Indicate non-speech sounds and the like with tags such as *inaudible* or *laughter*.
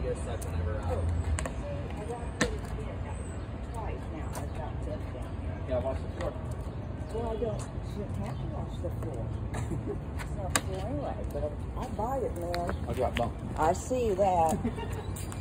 Uh, oh, twice now, I've got this down here. The floor. Well, I don't, have to wash the floor. *laughs* It's not the floor anyway, but I buy it, man. I'll drop bump. I see that. *laughs*